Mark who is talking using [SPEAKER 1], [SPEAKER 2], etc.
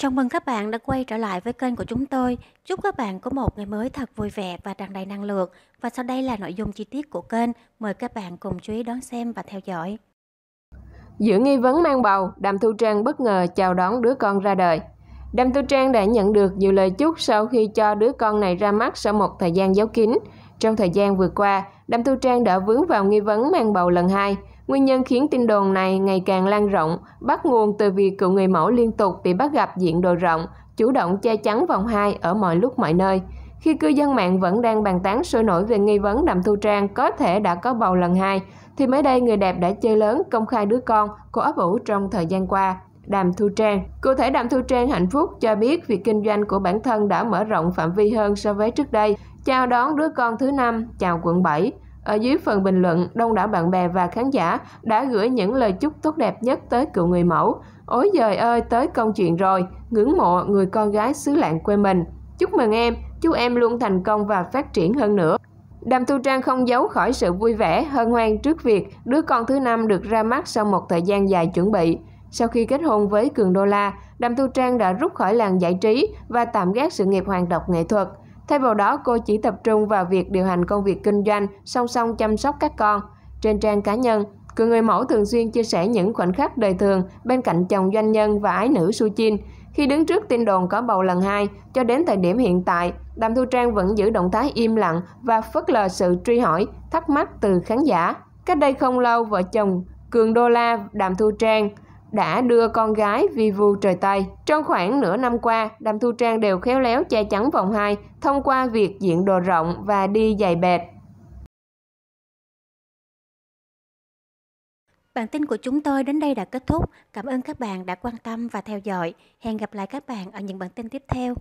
[SPEAKER 1] Chào mừng các bạn đã quay trở lại với kênh của chúng tôi. Chúc các bạn có một ngày mới thật vui vẻ và tràn đầy năng lượng. Và sau đây là nội dung chi tiết của kênh. Mời các bạn cùng chú ý đón xem và theo dõi.
[SPEAKER 2] Giữa nghi vấn mang bầu, Đàm Thu Trang bất ngờ chào đón đứa con ra đời. Đàm Thu Trang đã nhận được nhiều lời chúc sau khi cho đứa con này ra mắt sau một thời gian giấu kín. Trong thời gian vừa qua, Đàm Thu Trang đã vướng vào nghi vấn mang bầu lần hai. Nguyên nhân khiến tin đồn này ngày càng lan rộng, bắt nguồn từ việc cựu người mẫu liên tục bị bắt gặp diện đồ rộng, chủ động che chắn vòng hai ở mọi lúc mọi nơi. Khi cư dân mạng vẫn đang bàn tán sôi nổi về nghi vấn Đàm Thu Trang có thể đã có bầu lần hai, thì mới đây người đẹp đã chơi lớn công khai đứa con cô ấp ủ trong thời gian qua. Đàm Thu Trang. Cụ thể Đàm Thu Trang hạnh phúc cho biết việc kinh doanh của bản thân đã mở rộng phạm vi hơn so với trước đây. Chào đón đứa con thứ năm, chào quận 7. Ở dưới phần bình luận, đông đảo bạn bè và khán giả đã gửi những lời chúc tốt đẹp nhất tới cựu người mẫu. Ôi giời ơi, tới công chuyện rồi, ngưỡng mộ người con gái xứ lạng quê mình. Chúc mừng em, chúc em luôn thành công và phát triển hơn nữa. Đàm Thu Trang không giấu khỏi sự vui vẻ, hân hoan trước việc đứa con thứ năm được ra mắt sau một thời gian dài chuẩn bị. Sau khi kết hôn với Cường Đô La, Đàm Thu Trang đã rút khỏi làng giải trí và tạm gác sự nghiệp hoạt động nghệ thuật. Thay vào đó, cô chỉ tập trung vào việc điều hành công việc kinh doanh, song song chăm sóc các con. Trên trang cá nhân, cựu người mẫu thường xuyên chia sẻ những khoảnh khắc đời thường bên cạnh chồng doanh nhân và ái nữ Su Chin. Khi đứng trước tin đồn có bầu lần hai, cho đến thời điểm hiện tại, Đàm Thu Trang vẫn giữ động thái im lặng và phớt lờ sự truy hỏi, thắc mắc từ khán giả. Cách đây không lâu, vợ chồng Cường Đô La, Đàm Thu Trang đã đưa con gái vi vu trời Tây. Trong khoảng nửa năm qua, Đàm Thu Trang đều khéo léo che chắn vòng hai thông qua việc diện đồ rộng và đi giày bệt.
[SPEAKER 1] Bản tin của chúng tôi đến đây đã kết thúc. Cảm ơn các bạn đã quan tâm và theo dõi. Hẹn gặp lại các bạn ở những bản tin tiếp theo.